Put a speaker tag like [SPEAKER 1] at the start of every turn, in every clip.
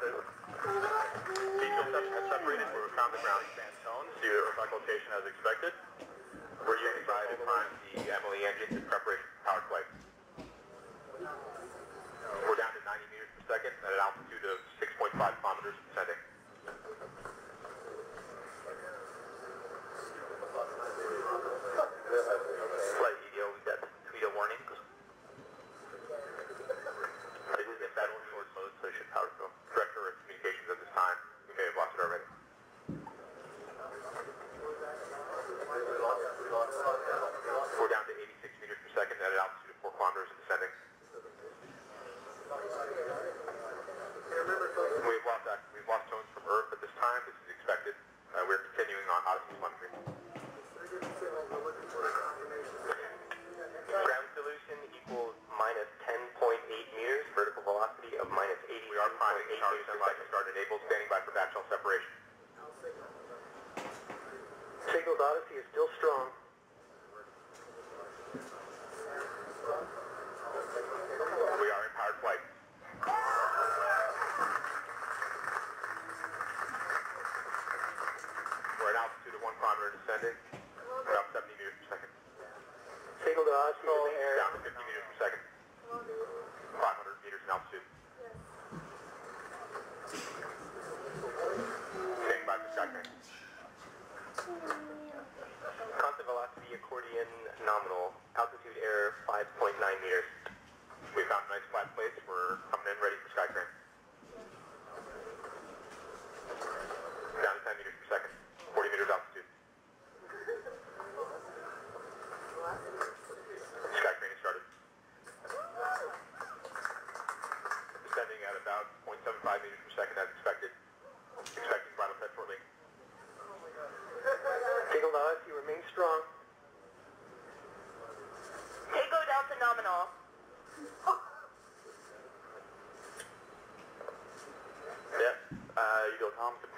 [SPEAKER 1] services. Vehicle has separated for common ground Santone to the airbag location as expected. We're using five to prime the Emily engine in preparation for power flight. We're down to 90 meters per second at an altitude of 6.5 kilometers. start enabled, standing by for back separation.
[SPEAKER 2] Signals Odyssey is still strong.
[SPEAKER 1] We are in powered flight. We're at altitude of 1 kilometer descending. About 70 meters per second.
[SPEAKER 2] Signal to Odyssey.
[SPEAKER 1] Down to 50 meters per second.
[SPEAKER 2] nominal, altitude error 5.9 meters.
[SPEAKER 1] We found a nice flat place. We're coming in ready for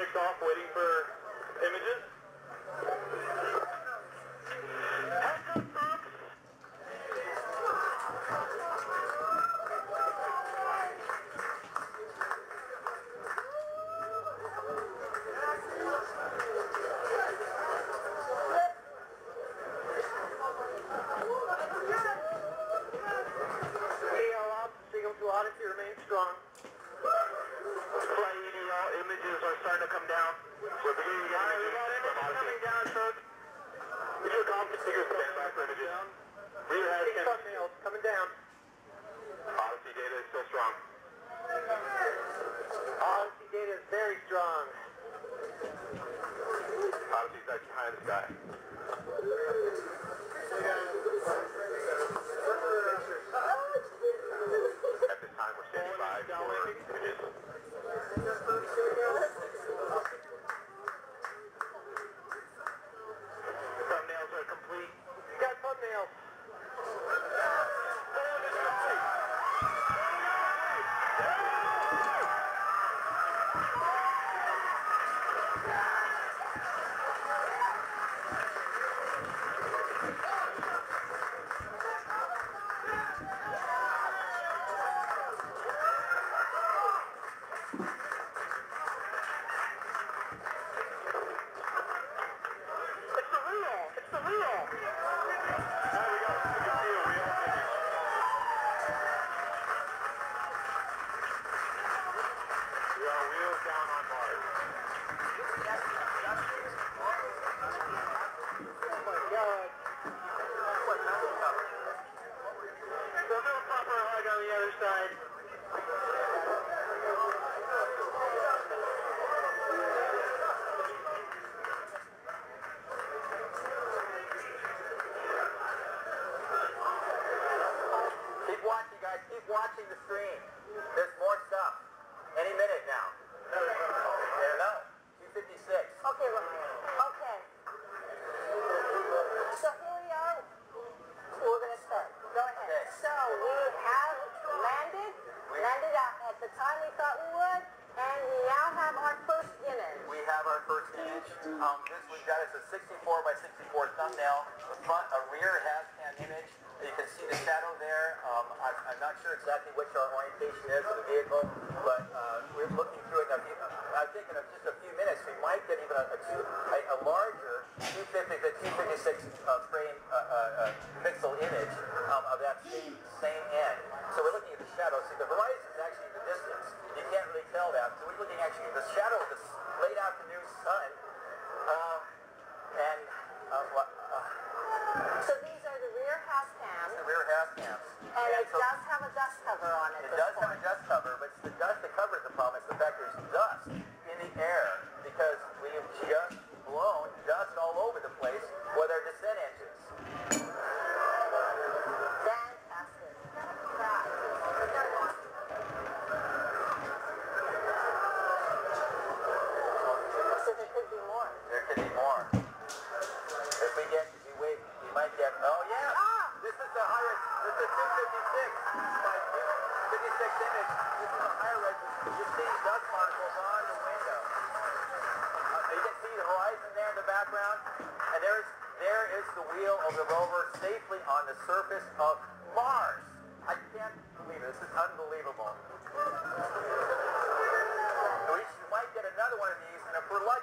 [SPEAKER 1] kicks off, waiting for images.
[SPEAKER 2] Now, Wendy. Um, this we've got is a 64 by 64 thumbnail. The front, a rear cam image. You can see the shadow there. Um, I'm, I'm not sure exactly which our orientation is of the vehicle, but uh, we're looking through it. Now, you- I think in just a few minutes we might get even a, a, two, a, a larger 250 to 256 uh, frame uh, uh, uh, pixel image um, of that same same end. So we're looking at the shadow. See, the horizon is actually the distance. You can't really tell that. So we're looking actually at the shadow of this late afternoon sun. Uh, and uh, what- uh,
[SPEAKER 3] So these are the rear Hazcams,
[SPEAKER 2] the rear half cams.
[SPEAKER 3] and oh, it
[SPEAKER 2] so
[SPEAKER 3] does have a dust cover on it.
[SPEAKER 2] it does have a dust cover, but it's the dust that covers the problem. It's the fact there's dust in the air because we have just blown dust all over the place with our descent engines. 256 image. This is a higher. You're seeing dust particles on the window. You can see the horizon there in the background. And there's, there is the wheel of the rover safely on the surface of Mars. I can't believe it. This is unbelievable. We might get another one of these, and if we're lucky,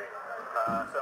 [SPEAKER 2] Uh,
[SPEAKER 3] so